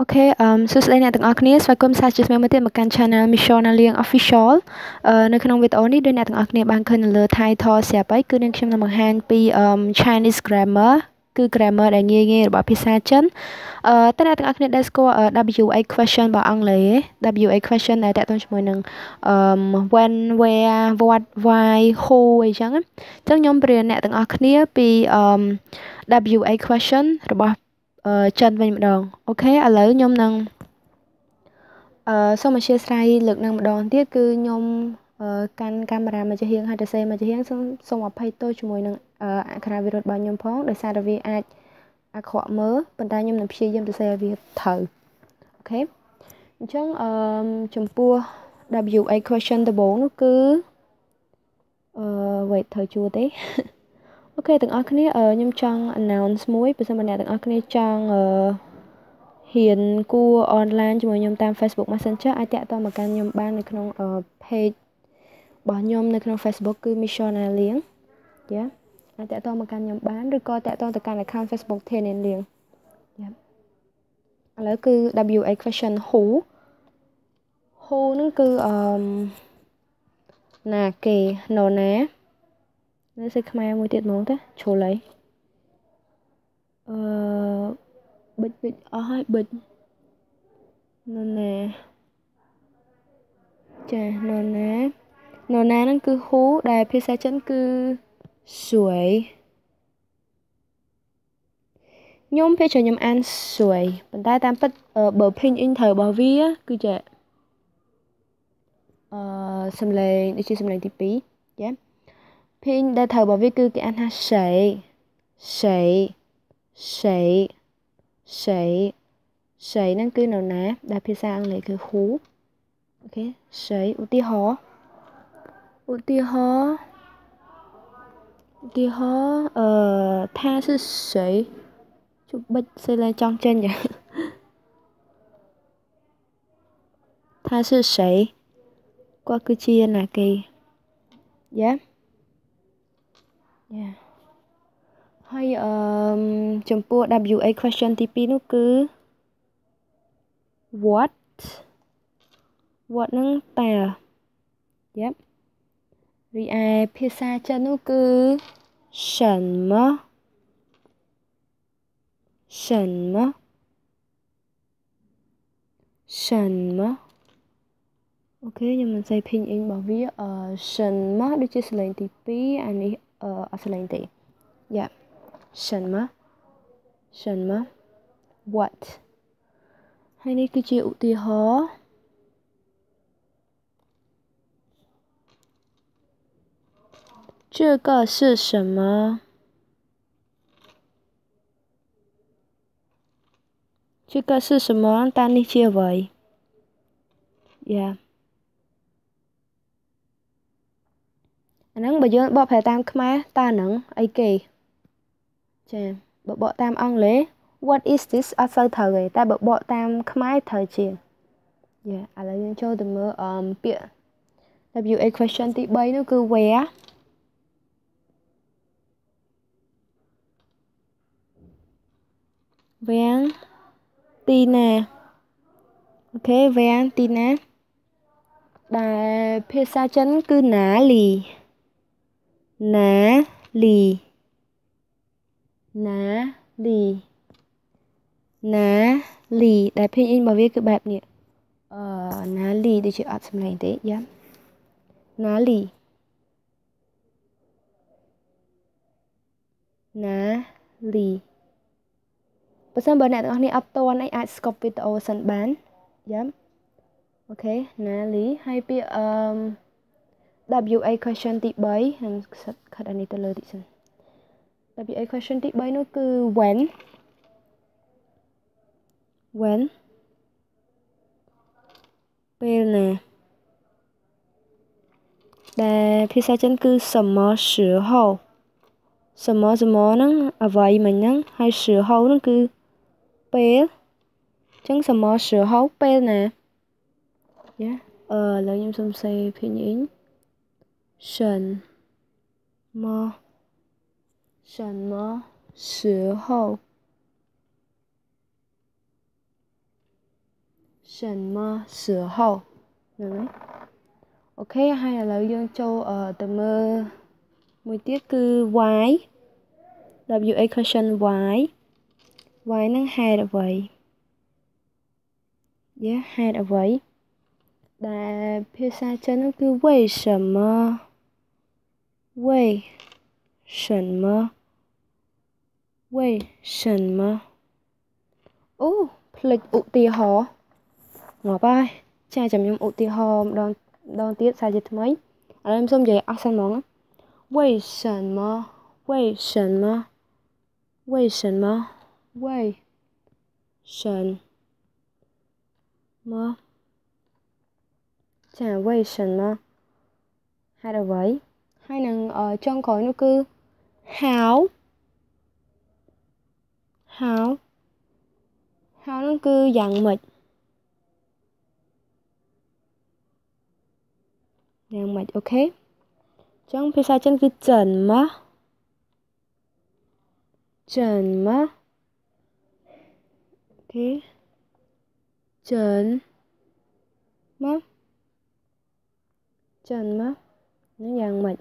អូខេអឺមសួស្តីអ្នកទាំងអស់គ្នាស្វាគមន៍សាជាថ្មីមួយទៀតមកកាន់ Channel Mission Liang Official អឺនៅក្នុងវីដេអូនេះដូចអ្នកទាំងអស់គ្នាបានឃើញនៅលើ title ស្រាប់ហើយគឺនឹងខ្ញុំនឹងបង្ហាញពីអឺម Chinese grammar គឺ grammar ដែលងាយងាយរបស់ភាសាចិនអឺតើអ្នកទាំងអស់គ្នាដែលស្គាល់ WA question របស់អង់គ្លេស WA question ដែលតកតងជាមួយនឹងអឺ when where what why who អីចឹងអញ្ចឹងខ្ញុំប្រៀនអ្នកទាំងអស់គ្នាពីអឺ WA question របស់ ចិនវិញម្ដងអូខេឥឡូវខ្ញុំនឹងអឺសូមអធិស្ឋានលើកនឹងម្ដងទៀតគឺខ្ញុំកាន់កាមេរ៉ាមួយចំហៀងហើយទៅសេមួយចំហៀងសូមសូមអភ័យទោសជាមួយនឹងអក្ខរាវិរុទ្ធរបស់ខ្ញុំផងដោយសារតែវាអាចអាក្រក់មើលប៉ុន្តែខ្ញុំនឹងព្យាយាមទៅសេឲ្យវាត្រូវអូខេអញ្ចឹងអឺចំពោះ WA question ដំបូងនោះគឺអឺ wait ត្រូវជួទេ អូខេទាំងអស់គ្នាខ្ញុំចង់ announce មួយបើសិនបើអ្នកទាំងអស់គ្នាចង់ហ៊ានគួរ online ជាមួយខ្ញុំតាម Facebook Messenger អាចតាក់ទងមកកាន់ខ្ញុំបាននៅក្នុង page របស់ខ្ញុំនៅក្នុង Facebook គឺ Mishona Liang យ៉ាអាចតាក់ទងមកកាន់ខ្ញុំបានឬក៏តាក់ទងទៅកាន់ account Facebook Thenen Liang យ៉ាឥឡូវគឺ WA question who who នឹងគឺអឺណាគេនរណា នៅសេចខ្មែរមួយទៀតហ្មងតាជ្រុលហើយអឺបិចបិចអស់ហើយបិចនរណាចានរណានរណាហ្នឹងគឺហ៊ូដែលភាសាចិនគឺស្រួយខ្ញុំពេលចូលខ្ញុំអានស្រួយប៉ុន្តែតាមពិតបើភេញអ៊ីនត្រូវរបស់វាគឺជាអឺសំឡេងដូចជាសំឡេងទី2 Pin đã thở bảo với cư kỳ anh ha. Sậy sậy sậy sậy sậy nên cứ nào nè, đã pizza ăn lấy cứ hú, ok sậy ưu ti hó. Ưu ti hó. Ti hó ờ tha sư sậy chụp bích xây lên trong trên vậy tha sư sậy qua cư chia là kỳ. Yeah យ៉ាយ៉ាហើយអឺចំពោះ WA question ទី2នោះគឺ what what នឹងតើយ៉ារីឯភាសាចិននោះគឺ什么什么什么អូខេខ្ញុំមិនស្អីភិញអ៊ីងរបស់វាអឺ什么ដូចជាសលេងទី2អានេះ Ờ, à, aslandı. Yeah. Dạ. Shenma. Shenma. What? Hani cái chịu thì hó. Chưa có sự sầm mà. Vậy. Yeah. ហ្នឹងបើយើងបកប្រែតាមខ្មែរតើហ្នឹងអីគេចាបើបកតាមអង់គ្លេស what is this អត់សូវត្រូវទេតែបើបកតាមខ្មែរត្រូវជាយ៉ាឥឡូវយើងចូលទៅមើលអឺពាក្យ WA question ទី3នោះគឺ where where ទីណាអូខេ where ទីណាដែលភាសាចិនគឺណាលី ណាលីណាលីណាលីដែលភាញអ៊ីនរបស់វាគឺបែបនេះអឺណាលីដូចជាអត់សម្លេងទេយ៉ាណាលីណាលីបើសិនបើអ្នកទាំងអស់គ្នាអត់តន់អីអាច skip វីដេអូសិនបានយ៉ាអូខេណាលីហើយពាក្យអឺ WA question ទី3ខ្ញុំខិតអានេះទៅលើតិចសិន WA question ទី3នោះគឺ when when ពេលណាដែលភាសាចិនគឺ什么时候什么什么ហ្នឹងអ្វីមិញហ្នឹងហើយ时候ហ្នឹងគឺពេលអញ្ចឹង什么时候ពេលណាយ៉ាអឺឥឡូវខ្ញុំសុំសេភាញអ៊ីង 什么？什么时候？什么时候？rồi ok hay là lời châu ở tầm mơ mùi tiết why w a question why why năng hai đã vậy yeah hai đã vậy đã phía xa chân nó cứ vậy sầm mơ 为什么？为什么？Ú, lịch ụ tì hò. Ngọt bai, cha chấm nhóm ụ tì hò đón, đón tiết xa dịch mấy Ở à, em xong dạy ác xanh món Vì sao mơ, vì sao mơ. Vì sao mơ, vì sao mơ. Chà, vì sao mơ. Hai đầu vấy hai là ờ, ở trong khối nó cứ háo. Háo. Háo nó cứ dặn mệt dặn mệt ok. Trong phía sau chân cứ trần mà trần mà ok. Trần mà trần mà nó dặn mệt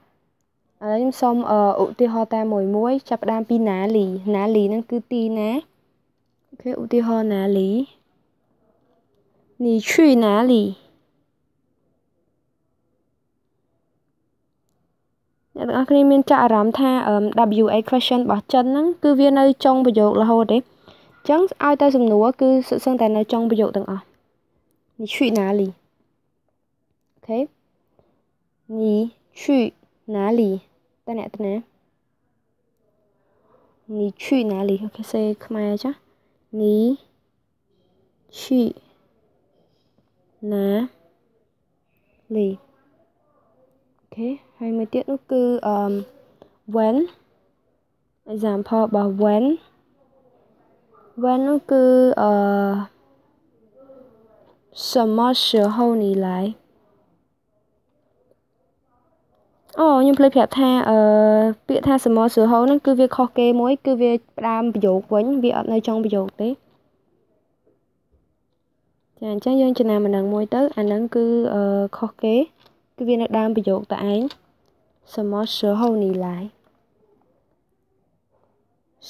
ឥឡូវខ្ញុំសូមឧទាហរណ៍តែមួយមួយចាប់ផ្ដើមពីណាលីណាលីហ្នឹងគឺទីណាអូខេឧទាហរណ៍ណាលី你去哪里អ្នកទាំងអស់គ្នាមានចាក់អារម្មណ៍ថា WA question របស់ចិនហ្នឹងគឺវានៅចុងប្រយោគរហូតទេអញ្ចឹងឲ្យតែសំណួរគឺសុទ្ធសឹងតែនៅចុងប្រយោគទាំងអស់你去哪里 OK 你去哪里 tên này tên này Ní chư nà lì Ok xe khmer chứ Ní chư nà lì. Ok 20 tiết nó cứ um, When Example bảo when When nó cứ uh, 什么时候你来？ ខ្ញុំភ្លេចប្រាប់ថាអឺពាក្យថាសមសឺហូហ្នឹងគឺវាខុសគេមួយ គឺវាផ្ដើមប្រយោគវិញវាអត់នៅចុងប្រយោគទេចាអញ្ចឹងយើងចំណាំម្ដងមួយទៅអាហ្នឹងគឺអឺខុសគេគឺវានៅដើមប្រយោគតែឯង什么时候你来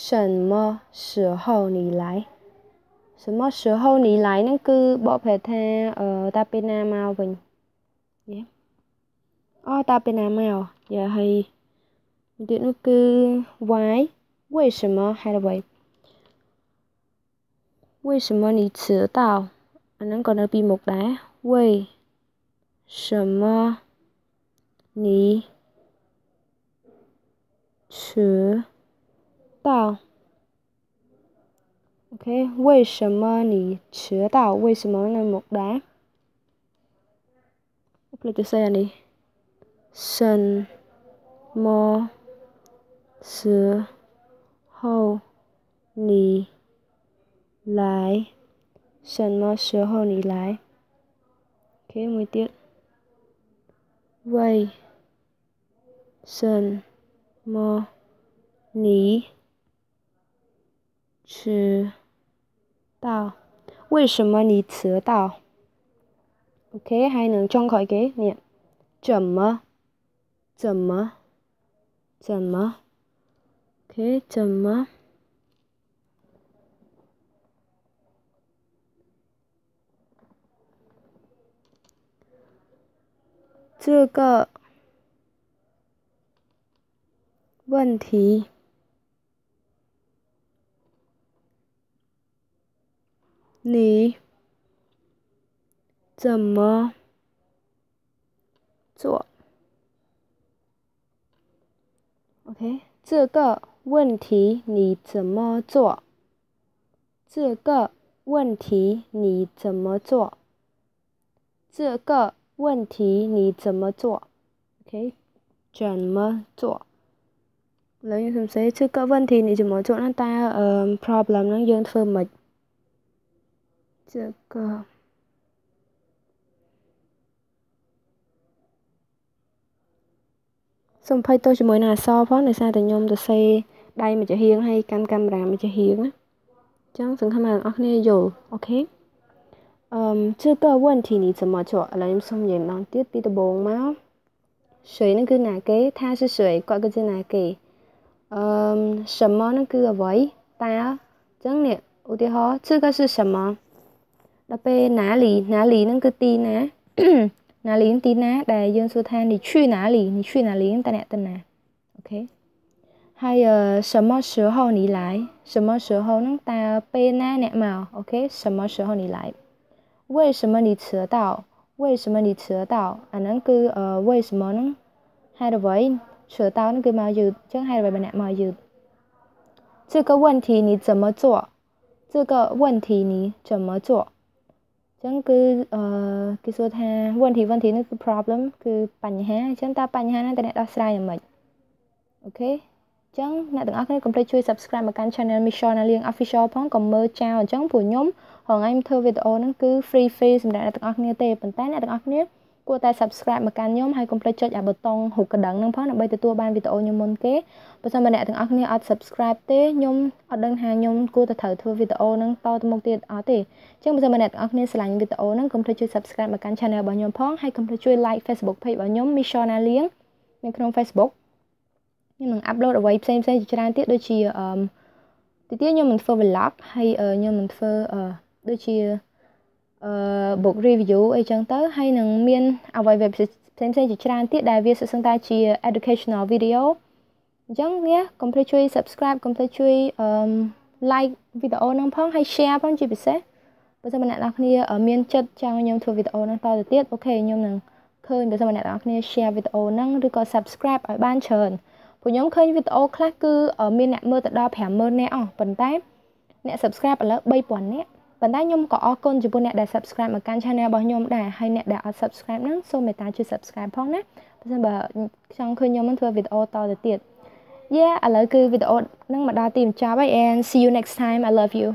什么时候你来什么时候你来ហ្នឹងគឺបកប្រែថាអឺតាពេលណាមកវិញយេអូតាពេលណាមក giờ hay. Mình tuyển nó cứ why vì sao mà hay là vậy vì sao mà nị chữ tao anh ấy còn ở bị một đá. Vì sao mà nị chữ tao ok vì sao mà nị sao mà là một đá. Apply to say any sun 么时候你来？什么时候你来？K 么的？为什么你迟到？为什么你迟到？OK，还能中考给你？怎么？怎么？怎么？OK，怎么？这个问题你怎么做 OK，这个问题你怎么做？这个问题你怎么做？这个问题你怎么做？OK，怎么做？能有什么谁这个问题你怎么做？那大家嗯，problem 能用什么？这个。 សូមភ័យទោសជាមួយនឹងអក្សរផងដោយសារតែខ្ញុំទៅសេដៃមួយចំហៀងហើយកាន់កាមេរ៉ាមួយចំហៀងណាអញ្ចឹងសង្ឃឹមថាអ្នកនរគ្នាយល់អូខេអ 嗯，这个问题你怎么做ឥឡូវខ្ញុំសូមនិយាយម្ដងទៀតពីដំបូងមក谁នឹងគឺណាគេថា是谁គាត់គឺជាណាគេអឺ什么នឹងគឺអ្វីតើអញ្ចឹងនេះឧទាហរណ៍这个是什么ដល់ពេលណាលីណាលីនឹងគឺទីណា ណាលីទីណាដែលយើងសួរថា你去哪里你去哪里តើអ្នកទៅណាអូខេហើយ什么时候你来什么时候នឹងតើពេលណាអ្នកមកអូខេ什么时候你来为什么你迟到？为什么你迟到？អាហ្នឹងគឺ为什么ហ្នឹងហេតុអ្វី迟到ហ្នឹងគឺមកយឺតអញ្ចឹងហេតុអ្វីម្នាក់មកយឺត这个问题你怎么做这个问题你怎么做 អញ្ចឹងគឺអឺគេសួរថា one t one t នោះគឺ problem គឺបញ្ហាអញ្ចឹងតើបញ្ហាហ្នឹងតើអ្នកដោះស្រាយយ៉ាងម៉េចអូខេអញ្ចឹងអ្នកទាំងអស់គ្នាកុំភ្លេចជួយ subscribe មកកាន់ channel Mission Alien Official ផងកុំមើលចោលអញ្ចឹងព្រោះខ្ញុំរងថ្ងៃខ្ញុំធ្វើវីដេអូហ្នឹងគឺ free free សម្រាប់អ្នកទាំងអស់គ្នាទេប៉ុន្តែអ្នកទាំងអស់គ្នា គួរតែ subscribe មកកាន់ខ្ញុំហើយកុំភ្លេចចុចអាប៊ូតុងរូបកណ្ដឹងហ្នឹងផងដើម្បីទទួលបានវីដេអូខ្ញុំមុនគេបើមិនអ្នកទាំងអស់គ្នាអត់ subscribe ទេខ្ញុំអត់ដឹងថាខ្ញុំគួរតែត្រូវធ្វើវីដេអូហ្នឹងតទៅមុខទៀតអត់ទេអញ្ចឹងបើមិនអ្នកទាំងអស់គ្នាស្រឡាញ់វីដេអូហ្នឹងកុំភ្លេចជួយ subscribe មកកាន់ channel របស់ខ្ញុំផងហើយកុំភ្លេចជួយ like Facebook page របស់ខ្ញុំ Mishona Liang នៅក្នុង Facebook ខ្ញុំនឹង upload អ្វីផ្សេងផ្សេងជាច្រើនទៀតដូចជាអឺទីទៀតខ្ញុំនឹងធ្វើ vlog ហើយខ្ញុំនឹងធ្វើអឺដូចជា អឺ book review អីចឹងទៅហើយនឹងមានអ្វីៗផ្សេងផ្សេងជាច្រើនទៀតដែលវាសុទ្ធសឹងតែជា educational video អញ្ចឹងនេះកុំភ្លេចជួយ subscribe កុំភ្លេចជួយអឺ like វីដេអូហ្នឹងផងហើយ share ផងជាពិសេសបើសិនអ្នកនរគ្នាមានចិត្តចង់ខ្ញុំធ្វើវីដេអូហ្នឹងតទៅទៀតអូខេខ្ញុំនឹងឃើញបើសិនអ្នកនរគ្នា share វីដេអូហ្នឹងឬក៏ subscribe ឲ្យបានច្រើនព្រោះខ្ញុំឃើញវីដេអូខ្លះគឺមានអ្នកមើលទៅដល់50000នាក់អស់ប៉ុន្តែអ្នក subscribe ឥឡូវ3000នាក់ ប៉ុន្តែខ្ញុំក៏អរគុណចំពោះអ្នកដែល subscribe មកកាន់ channel របស់ខ្ញុំដែរហើយអ្នកដែលអត់ subscribe ហ្នឹងសូមមេត្តាជួយ subscribe ផងណាបើមិនបើចង់ឃើញខ្ញុំធ្វើវីដេអូតទៅទៀត Yeah ឥឡូវគឺវីដេអូហ្នឹងមកដល់ទីបញ្ចប់ហើយ and see you next time I love you